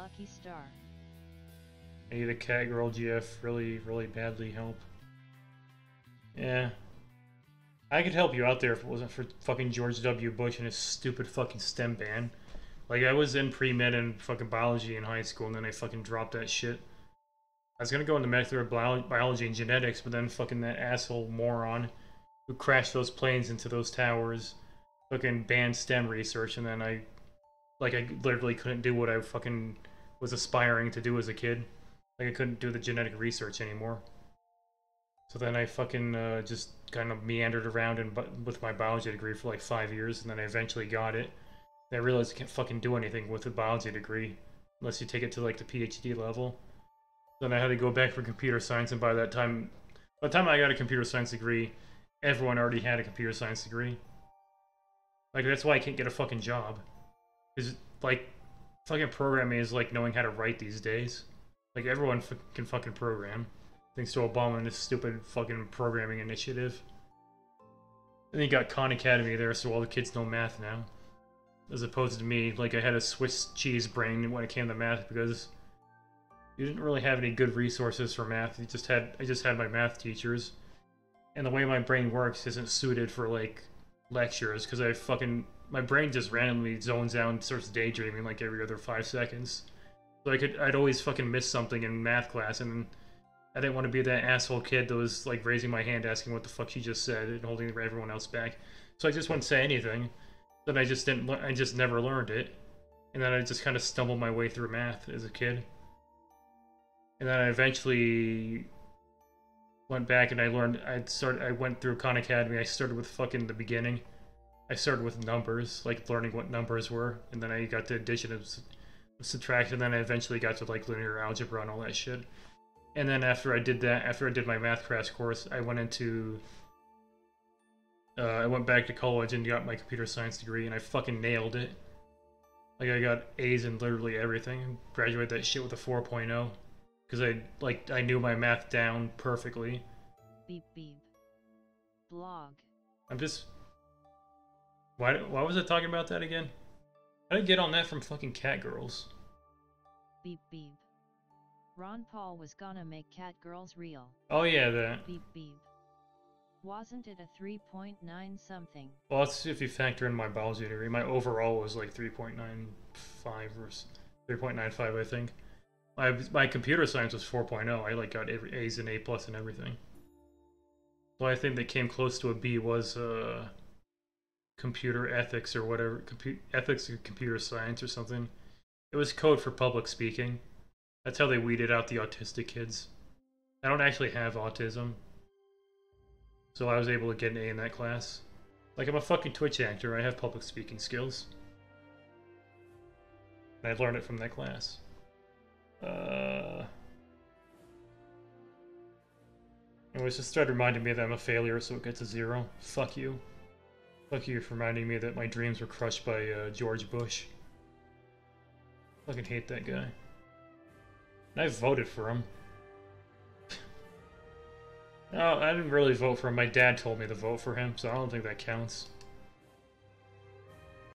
lucky star. I need a cat girl GF really, really badly help. Yeah. I could help you out there if it wasn't for fucking George W. Bush and his stupid fucking STEM ban. Like, I was in pre-med and fucking biology in high school, and then I fucking dropped that shit. I was gonna go into molecular bio- biology and genetics, but then fucking that asshole moron who crashed those planes into those towers fucking banned STEM research, and then I, like, I literally couldn't do what I fucking was aspiring to do as a kid. Like, I couldn't do the genetic research anymore. So then I fucking uh, just kind of meandered around and with my biology degree for like five years, and then I eventually got it. And I realized I can't fucking do anything with a biology degree unless you take it to like the PhD level. Then I had to go back for computer science, and by that time, by the time I got a computer science degree, everyone already had a computer science degree. Like that's why I can't get a fucking job. Cause like, fucking programming is like knowing how to write these days. Like everyone can fucking program, thanks to Obama and this stupid fucking programming initiative. And you got Khan Academy there, so all the kids know math now. As opposed to me, like I had a Swiss cheese brain when it came to math because you didn't really have any good resources for math. You just had I just had my math teachers, and the way my brain works isn't suited for like lectures because I fucking my brain just randomly zones out and starts daydreaming like every other five seconds. So I could I'd always fucking miss something in math class, and I didn't want to be that asshole kid that was like raising my hand asking what the fuck she just said and holding everyone else back. So I just wouldn't say anything. Then I just didn't. I just never learned it, and then I just kind of stumbled my way through math as a kid. And then I eventually went back and I learned. I started. I went through Khan Academy. I started with fucking the beginning. I started with numbers, like learning what numbers were, and then I got to addition and subtraction. And then I eventually got to like linear algebra and all that shit. And then after I did that, after I did my math crash course, I went into. Uh, I went back to college and got my computer science degree, and I fucking nailed it. Like I got A's in literally everything. Graduated that shit with a 4.0 because I like I knew my math down perfectly. Beep beep. Blog. I'm just. Why? Why was I talking about that again? How did I get on that from fucking cat girls? Beep beep. Ron Paul was gonna make cat girls real. Oh yeah, that. Beep beep. Wasn't it a 3.9 something? Well, that's if you factor in my biology degree. My overall was like 3.95 or 3.95, I think. My my computer science was 4.0. I like got every A's and A plus and everything. So I think that came close to a B was uh, computer ethics or whatever, compu- ethics of computer science or something. It was code for public speaking. That's how they weeded out the autistic kids. I don't actually have autism, so I was able to get an A in that class. Like I'm a fucking Twitch actor. I have public speaking skills. And I learned it from that class. Uh. Anyways, just started reminding me that I'm a failure, so it gets a zero. Fuck you. Fuck you for reminding me that my dreams were crushed by uh, George Bush. Fucking hate that guy. And I voted for him. no, I didn't really vote for him. My dad told me to vote for him, so I don't think that counts.